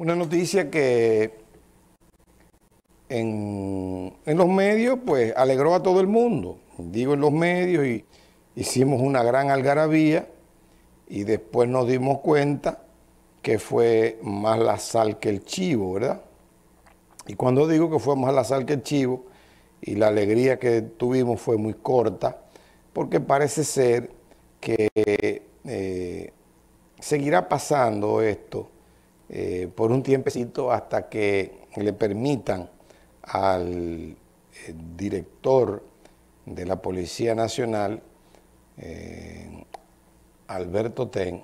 Una noticia que en, los medios, pues alegró a todo el mundo. Digo en los medios y hicimos una gran algarabía y después nos dimos cuenta que fue más la sal que el chivo, ¿verdad? Y cuando digo que fue más la sal que el chivo y la alegría que tuvimos fue muy corta, porque parece ser que eh, seguirá pasando esto eh, por un tiempecito hasta que le permitan al eh, director de la Policía Nacional, eh, Alberto Ten,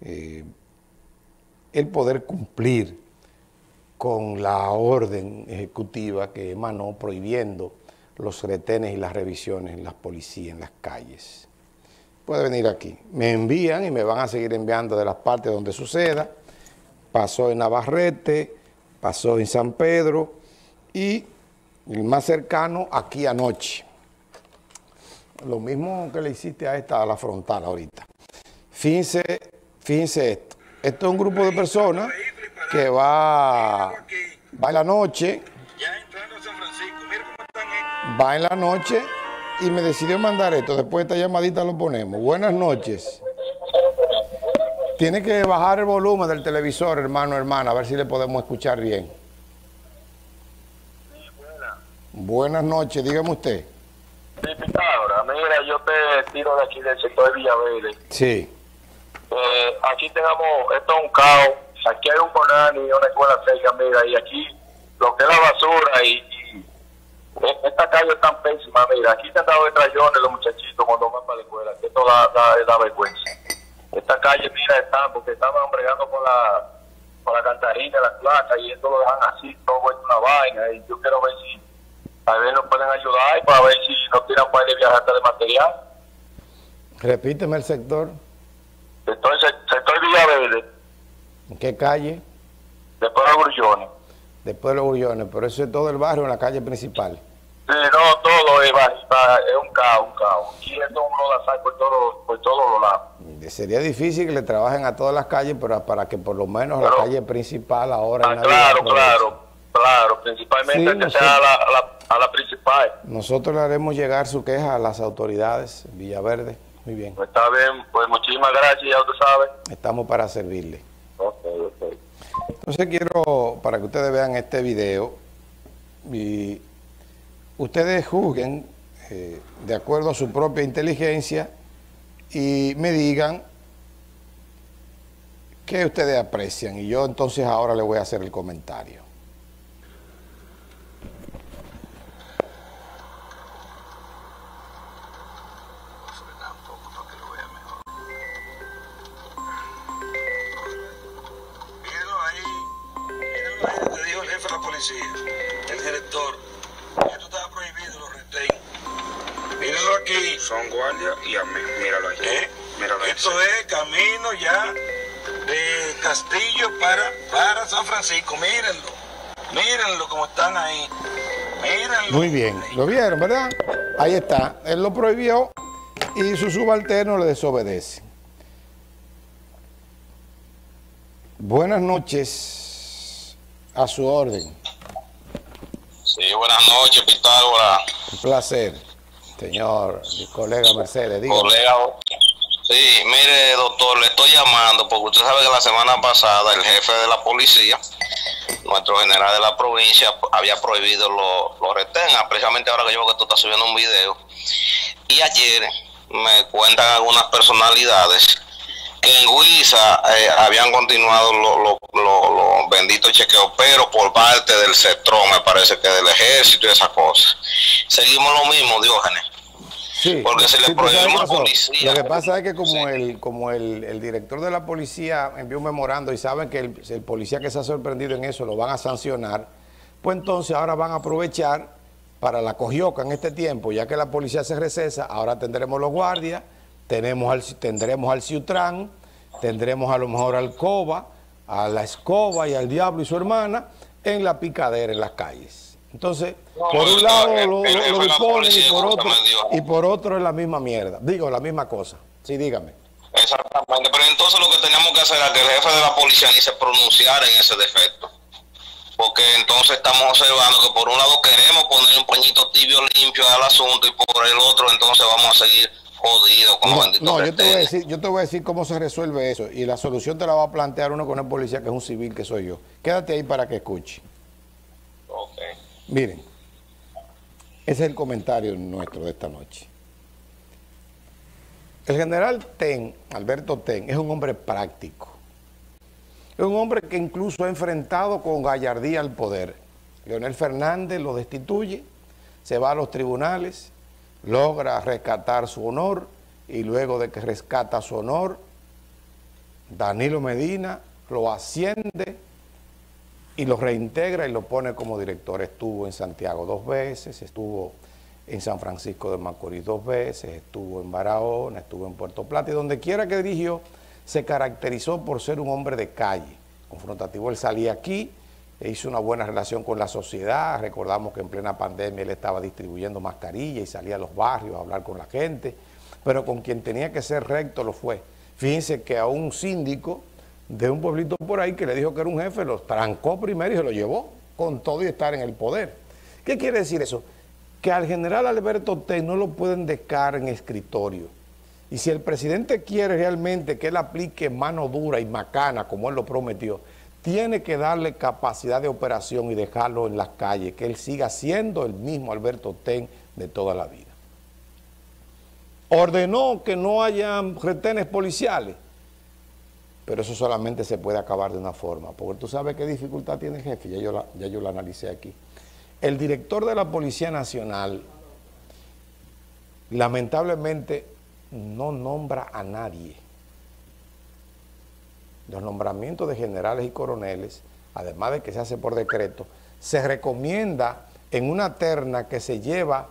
el poder cumplir con la orden ejecutiva que emanó prohibiendo los retenes y las revisiones en las policías, en las calles. Puede venir aquí. Me envían y me van a seguir enviando de las partes donde suceda pasó en Navarrete, pasó en San Pedro y el más cercano aquí anoche. Lo mismo que le hiciste a esta, a la frontal ahorita. Fíjense, fíjense esto. Esto es un grupo de personas que va, va en la noche, va en la noche y me decidió mandar esto. Después de esta llamadita lo ponemos. Buenas noches. Tiene que bajar el volumen del televisor, hermano, hermana, a ver si le podemos escuchar bien. Sí, buena. Buenas noches, dígame usted. Sí, Pitágoras, mira, yo te tiro de aquí del sector de Villaverde. Sí. Eh, aquí tenemos, esto es un caos, aquí hay un Bonani, una escuela seca, mira, y aquí lo que es la basura y, esta calle es tan pésima, mira, aquí te han dado de trayones los muchachitos cuando van para la escuela, que esto da, da, da vergüenza esta calle, mira, está, porque estaban bregando con la, con la cantarina, la placa, y esto lo dejan así, todo es una vaina, y yo quiero ver si a ver nos pueden ayudar para ver si nos tiran para de viajar de material. Repíteme el sector. Sector, sector Villaverde. ¿En qué calle? Después de los Grullones. Después de los Grullones, pero eso es todo el barrio en la calle principal. Sí, no, todo es, es un caos, un caos. Aquí esto uno la por, todo, por todos los lados. Sería difícil que le trabajen a todas las calles, pero para que por lo menos la calle principal ahora... Ah, claro, claro, claro, principalmente que sea a la, a, la, principal. Nosotros le haremos llegar su queja a las autoridades, Villaverde. Muy bien. Pues está bien, pues muchísimas gracias, ya usted sabe. Estamos para servirle. Ok, ok. Entonces quiero, para que ustedes vean este video, y ustedes juzguen eh, de acuerdo a su propia inteligencia y me digan qué ustedes aprecian. Y yo entonces ahora le voy a hacer el comentario. Son guardias y a mí, míralo ahí. ¿Eh? Esto es camino ya de Castillo para, para San Francisco, mírenlo. Mírenlo como están ahí. Mírenlo. Muy bien, lo vieron, ¿verdad? Ahí está, él lo prohibió y su subalterno le desobedece. Buenas noches, a su orden. Sí, buenas noches, Pitágoras. Un placer, señor, colega Mercedes. Colega, sí, mire, doctor, le estoy llamando porque usted sabe que la semana pasada el jefe de la policía, nuestro general de la provincia, había prohibido los lo precisamente ahora que yo veo que tú estás subiendo un video. Y ayer me cuentan algunas personalidades en Huiza eh, habían continuado los benditos chequeos, pero por parte del sector, me parece que del ejército y esas cosas. Seguimos lo mismo, Diógenes. Sí, porque se le a policía. Lo que pasa es que como el como el, director de la policía envió un memorando y saben que el, el, policía que se ha sorprendido en eso lo van a sancionar, pues entonces ahora van a aprovechar para la cogioca en este tiempo, ya que la policía se recesa, ahora tendremos los guardias tenemos al, tendremos al Ciutrán, tendremos a lo mejor al Coba, a la Escoba y al Diablo y su hermana en la picadera en las calles. Entonces, por un lado lo, lo, y por otro y por otro es la misma mierda. Digo, la misma cosa. Sí, dígame. Exactamente, pero entonces lo que teníamos que hacer era que el jefe de la policía ni se pronunciara en ese defecto. Porque entonces estamos observando que por un lado queremos poner un pañito tibio limpio al asunto y por el otro entonces vamos a seguir jodidos con No, los benditos no, yo te, voy a decir, yo te voy a decir cómo se resuelve eso y la solución te la va a plantear uno con el policía que es un civil que soy yo. Quédate ahí para que escuche. Miren, ese es el comentario nuestro de esta noche. El general Ten, Alberto Ten, es un hombre práctico. Es un hombre que incluso ha enfrentado con gallardía al poder. Leonel Fernández lo destituye, se va a los tribunales, logra rescatar su honor y luego de que rescata su honor, Danilo Medina lo asciende y lo reintegra y lo pone como director. Estuvo en Santiago dos veces, estuvo en San Francisco de Macorís dos veces, estuvo en Barahona, estuvo en Puerto Plata y donde quiera que dirigió se caracterizó por ser un hombre de calle, confrontativo. Él salía aquí, e hizo una buena relación con la sociedad, recordamos que en plena pandemia él estaba distribuyendo mascarillas y salía a los barrios a hablar con la gente, pero con quien tenía que ser recto lo fue. Fíjense que a un síndico de un pueblito por ahí que le dijo que era un jefe, lo trancó primero y se lo llevó con todo y estar en el poder. ¿Qué quiere decir eso? Que al general Alberto Ten no lo pueden dejar en escritorio. Y si el presidente quiere realmente que él aplique mano dura y macana, como él lo prometió, tiene que darle capacidad de operación y dejarlo en las calles, que él siga siendo el mismo Alberto Ten de toda la vida. Ordenó que no haya retenes policiales, pero eso solamente se puede acabar de una forma, porque tú sabes qué dificultad tiene el jefe, ya yo la, ya yo la analicé aquí. El director de la Policía Nacional lamentablemente no nombra a nadie. Los nombramientos de generales y coroneles, además de que se hace por decreto, se recomienda en una terna que se lleva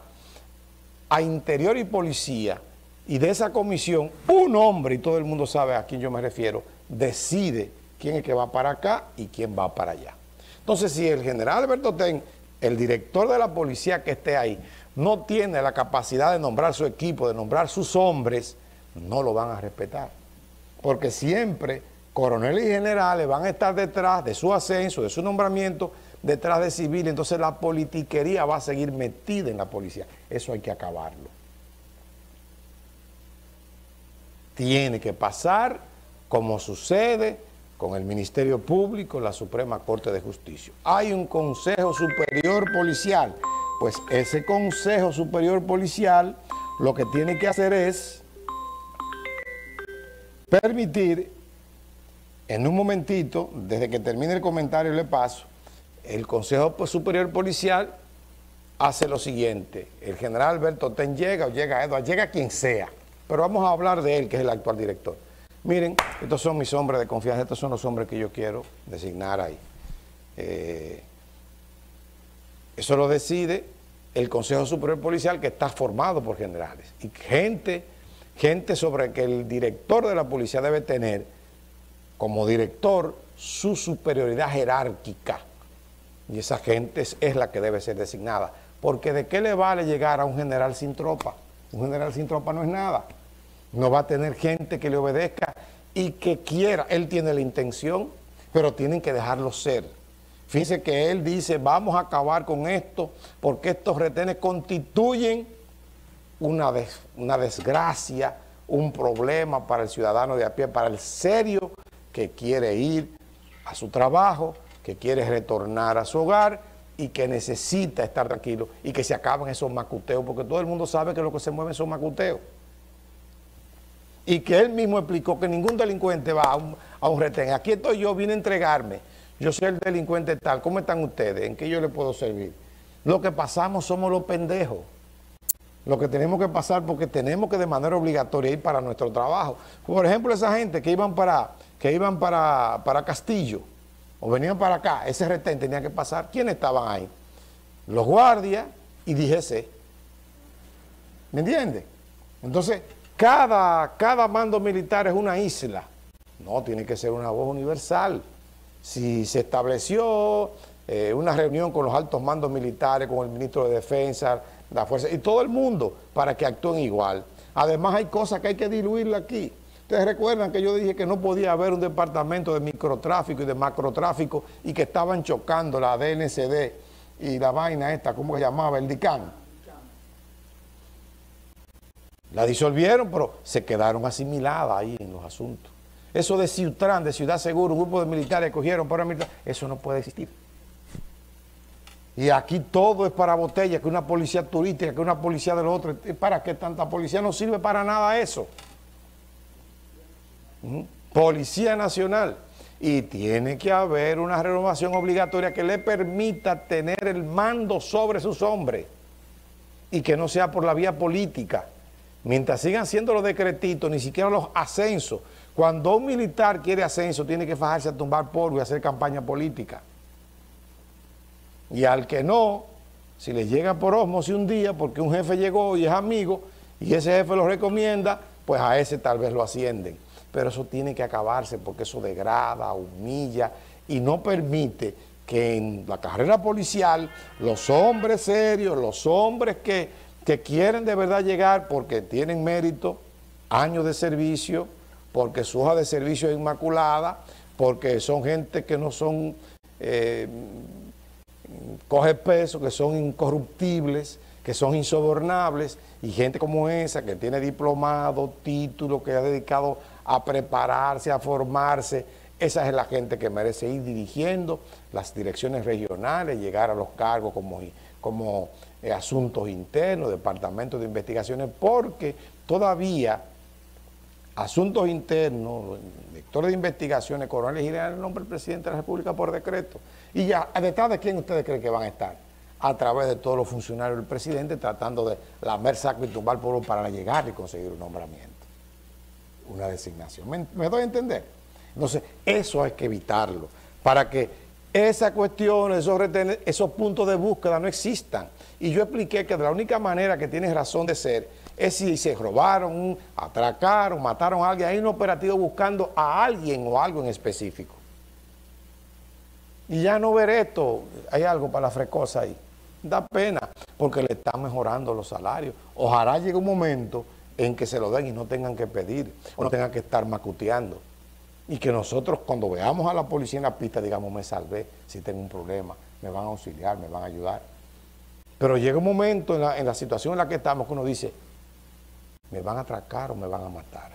a Interior y Policía y de esa comisión un hombre, y todo el mundo sabe a quién yo me refiero, decide quién es que va para acá y quién va para allá. Entonces, si el general Alberto Ten, el director de la policía que esté ahí, no tiene la capacidad de nombrar su equipo, de nombrar sus hombres, no lo van a respetar. Porque siempre coroneles y generales van a estar detrás de su ascenso, de su nombramiento, detrás de civiles. Entonces la politiquería va a seguir metida en la policía. Eso hay que acabarlo. Tiene que pasar como sucede con el Ministerio Público, la Suprema Corte de Justicia. Hay un Consejo Superior Policial. Pues ese Consejo Superior Policial lo que tiene que hacer es permitir, en un momentito, desde que termine el comentario le paso, el Consejo Superior Policial hace lo siguiente. El general Alberto Ten llega o llega Eduardo, llega quien sea, pero vamos a hablar de él, que es el actual director. Miren, estos son mis hombres de confianza, estos son los hombres que yo quiero designar ahí. Eh, eso lo decide el Consejo Superior Policial que está formado por generales y gente, gente sobre que el director de la policía debe tener como director su superioridad jerárquica. Y esa gente es, es la que debe ser designada. Porque ¿de qué le vale llegar a un general sin tropa? Un general sin tropa no es nada. No va a tener gente que le obedezca y que quiera. Él tiene la intención, pero tienen que dejarlo ser. Fíjense que él dice, vamos a acabar con esto, porque estos retenes constituyen una, des- una desgracia, un problema para el ciudadano de a pie, para el serio que quiere ir a su trabajo, que quiere retornar a su hogar y que necesita estar tranquilo y que se acaben esos macuteos, porque todo el mundo sabe que lo que se mueve son macuteos. Y que él mismo explicó que ningún delincuente va a un, a un retén. Aquí estoy yo, vine a entregarme. Yo soy el delincuente tal. ¿Cómo están ustedes? ¿En qué yo le puedo servir? Lo que pasamos somos los pendejos. Lo que tenemos que pasar porque tenemos que de manera obligatoria ir para nuestro trabajo. Por ejemplo, esa gente que iban para, que iban para, para Castillo o venían para acá, ese retén tenía que pasar. ¿Quiénes estaban ahí? Los guardias y DGC. ¿Me entiendes? Entonces, cada, cada mando militar es una isla. No, tiene que ser una voz universal. Si se estableció eh, una reunión con los altos mandos militares, con el ministro de Defensa, la Fuerza, y todo el mundo, para que actúen igual. Además, hay cosas que hay que diluirla aquí. Ustedes recuerdan que yo dije que no podía haber un departamento de microtráfico y de macrotráfico y que estaban chocando la DNCD y la vaina esta, ¿cómo se llamaba? El DICAN. La disolvieron, pero se quedaron asimiladas ahí en los asuntos. Eso de Ciutrán, de Ciudad Seguro, un grupo de militares cogieron para militar, eso no puede existir. Y aquí todo es para botella, que una policía turística, que una policía de los otros. ¿Para qué tanta policía? No sirve para nada eso. Policía Nacional. Y tiene que haber una renovación obligatoria que le permita tener el mando sobre sus hombres y que no sea por la vía política. Mientras sigan siendo los decretitos, ni siquiera los ascensos. Cuando un militar quiere ascenso, tiene que fajarse a tumbar polvo y hacer campaña política. Y al que no, si le llega por osmosis un día, porque un jefe llegó y es amigo, y ese jefe lo recomienda, pues a ese tal vez lo ascienden. Pero eso tiene que acabarse porque eso degrada, humilla y no permite que en la carrera policial los hombres serios, los hombres que, que quieren de verdad llegar porque tienen mérito, años de servicio, porque su hoja de servicio es inmaculada, porque son gente que no son... Eh, coge peso, que son incorruptibles, que son insobornables, y gente como esa que tiene diplomado, título, que ha dedicado a prepararse, a formarse, esa es la gente que merece ir dirigiendo las direcciones regionales, llegar a los cargos como, como eh, asuntos internos, departamentos de investigaciones, porque todavía asuntos internos, directores de investigaciones, coroneles generales, el nombre del presidente de la República por decreto. Y ya, ¿detrás de quién ustedes creen que van a estar? A través de todos los funcionarios del presidente tratando de lamer saco y tumbar polvo para llegar y conseguir un nombramiento, una designación. ¿Me, doy a entender? Entonces, eso hay que evitarlo, para que esas cuestiones, esos, esos puntos de búsqueda no existan. Y yo expliqué que de la única manera que tienes razón de ser es si se robaron, atracaron, mataron a alguien, hay un operativo buscando a alguien o algo en específico. Y ya no ver esto, hay algo para la frecosa ahí. Da pena, porque le están mejorando los salarios. Ojalá llegue un momento en que se lo den y no tengan que pedir, o no tengan que estar macuteando. Y que nosotros cuando veamos a la policía en la pista, digamos, me salvé, si tengo un problema, me van a auxiliar, me van a ayudar. Pero llega un momento en la, en la situación en la que estamos que uno dice, me van a atracar o me van a matar.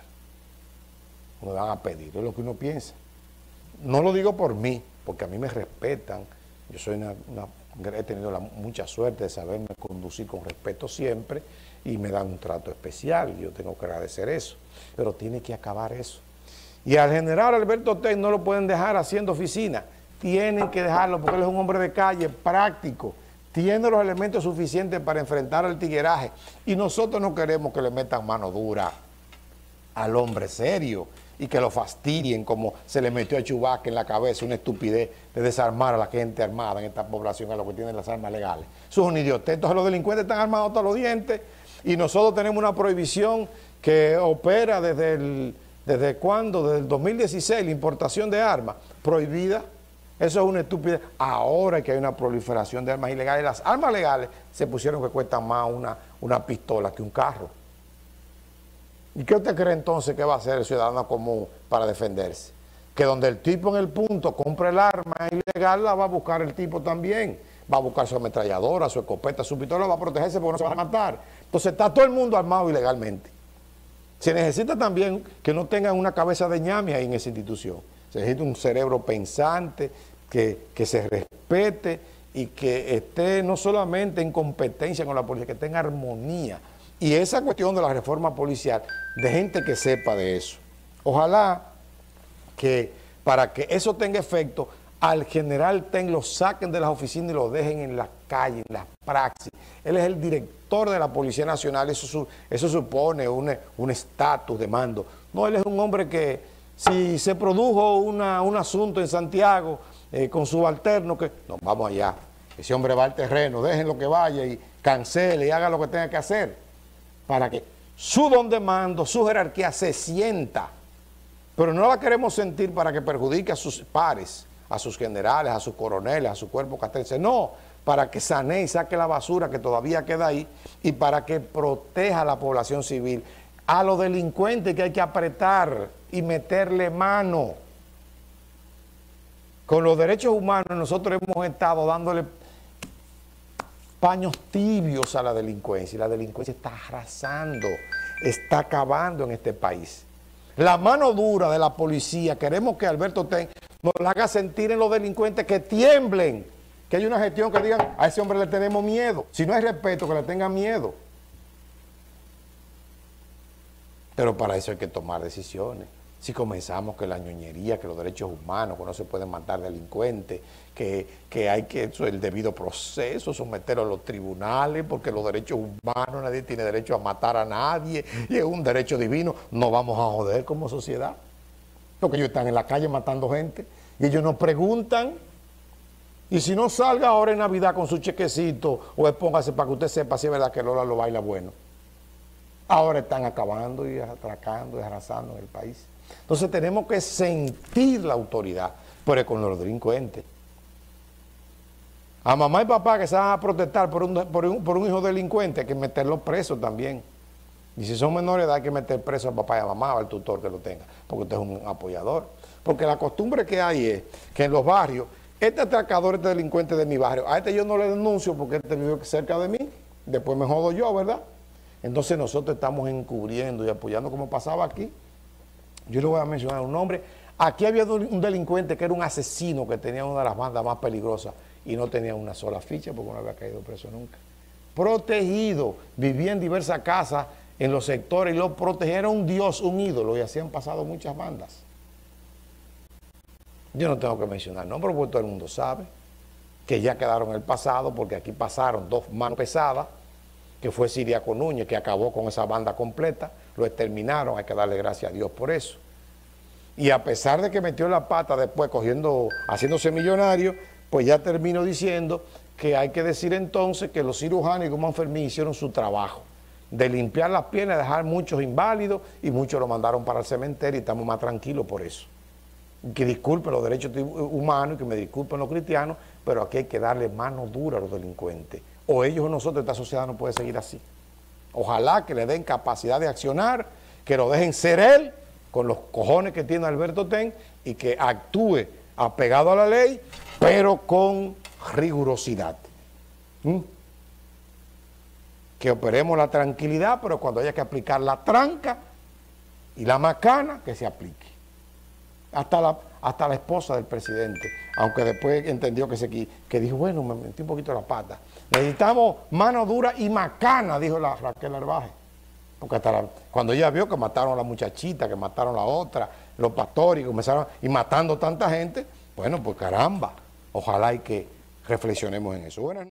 O me van a pedir, es lo que uno piensa. No lo digo por mí, porque a mí me respetan. Yo soy una, he tenido mucha suerte de saberme conducir con respeto siempre y me dan un trato especial. Yo tengo que agradecer eso. Pero tiene que acabar eso. Y al general Alberto Ten no lo pueden dejar haciendo oficina. Tienen que dejarlo porque él es un hombre de calle, práctico tiene los elementos suficientes para enfrentar el tigueraje y nosotros no queremos que le metan mano dura al hombre serio y que lo fastidien como se le metió a Chubac en la cabeza una estupidez de desarmar a la gente armada en esta población a lo que tienen las armas legales. Eso es un idiota. Entonces los delincuentes están armados hasta los dientes y nosotros tenemos una prohibición que opera desde el, desde cuándo, desde el 2016, la importación de armas prohibida eso es una estupidez. Ahora que hay una proliferación de armas ilegales, las armas legales se pusieron que cuestan más una, una pistola que un carro. ¿Y qué usted cree entonces que va a hacer el ciudadano común para defenderse? Que donde el tipo en el punto compre el arma ilegal, la va a buscar el tipo también. Va a buscar su ametralladora, su escopeta, su pistola, va a protegerse porque no se va a matar. Entonces está todo el mundo armado ilegalmente. Se necesita también que no tengan una cabeza de ñame ahí en esa institución. Se necesita un cerebro pensante, que, se respete y que esté no solamente en competencia con la policía, que esté en armonía. Y esa cuestión de la reforma policial, de gente que sepa de eso. Ojalá que para que eso tenga efecto, al general Ten lo saquen de las oficinas y lo dejen en las calles, en las praxis. Él es el director de la Policía Nacional, eso, supone un estatus de mando. No, él es un hombre que si se produjo un asunto en Santiago, eh, con subalterno que nos vamos allá. Ese hombre va al terreno, déjenlo que vaya y cancele y haga lo que tenga que hacer para que su don de mando, su jerarquía se sienta. Pero no la queremos sentir para que perjudique a sus pares, a sus generales, a sus coroneles, a su cuerpo castrense. No, para que sane y saque la basura que todavía queda ahí y para que proteja a la población civil a los delincuentes que hay que apretar y meterle mano. Con los derechos humanos nosotros hemos estado dándole paños tibios a la delincuencia y la delincuencia está arrasando, está acabando en este país. La mano dura de la policía, queremos que Alberto Ten nos la haga sentir en los delincuentes que tiemblen, que hay una gestión que digan, a ese hombre le tenemos miedo. Si no hay respeto, que le tengan miedo. Pero para eso hay que tomar decisiones. Si comenzamos que la ñoñería, que los derechos humanos, que no se pueden matar delincuentes, que, hay que, eso, el debido proceso, someterlo a los tribunales, porque los derechos humanos, nadie tiene derecho a matar a nadie, y es un derecho divino, no vamos a joder como sociedad. Porque ellos están en la calle matando gente, y ellos nos preguntan, y si no salga ahora en Navidad con su chequecito, o póngase para que usted sepa si es verdad que Lola lo baila bueno. Ahora están acabando y atracando y arrasando en el país. Entonces tenemos que sentir la autoridad, pero con los delincuentes. A mamá y papá que se van a protestar por un, por un, hijo delincuente hay que meterlo preso también. Y si son menores edad hay que meter preso a papá y a mamá al tutor que lo tenga, porque usted es un apoyador. Porque la costumbre que hay es que en los barrios, este atracador, este delincuente de mi barrio, a este yo no le denuncio porque este vive cerca de mí, después me jodo yo, ¿verdad? Entonces nosotros estamos encubriendo y apoyando como pasaba aquí. Yo le voy a mencionar un nombre. Aquí había un delincuente que era un asesino que tenía una de las bandas más peligrosas y no tenía una sola ficha porque no había caído preso nunca. Protegido, vivía en diversas casas en los sectores y lo protegieron un dios, un ídolo y así han pasado muchas bandas. Yo no tengo que mencionar nombres porque todo el mundo sabe que ya quedaron en el pasado porque aquí pasaron dos manos pesadas que fue Siriaco Núñez, que acabó con esa banda completa, lo exterminaron, hay que darle gracias a Dios por eso. Y a pesar de que metió la pata después cogiendo, haciéndose millonario, pues ya termino diciendo que hay que decir entonces que los cirujanos y como enfermí hicieron su trabajo de limpiar las piernas, dejar muchos inválidos y muchos lo mandaron para el cementerio y estamos más tranquilos por eso. Que disculpen los derechos humanos y que me disculpen los cristianos, pero aquí hay que darle mano dura a los delincuentes o ellos o nosotros, esta sociedad no puede seguir así. Ojalá que le den capacidad de accionar, que lo dejen ser él, con los cojones que tiene Alberto Ten, y que actúe apegado a la ley, pero con rigurosidad. ¿Mm? Que operemos la tranquilidad, pero cuando haya que aplicar la tranca y la macana, que se aplique. Hasta la, hasta la esposa del presidente, aunque después entendió que, se, que dijo, bueno, me metí un poquito la pata. Necesitamos mano dura y macana, dijo la Raquel Arbaje. Porque hasta cuando ella vio que mataron a la muchachita, que mataron a la otra, los pastores, y comenzaron y matando tanta gente, bueno, pues caramba, ojalá y que reflexionemos en eso.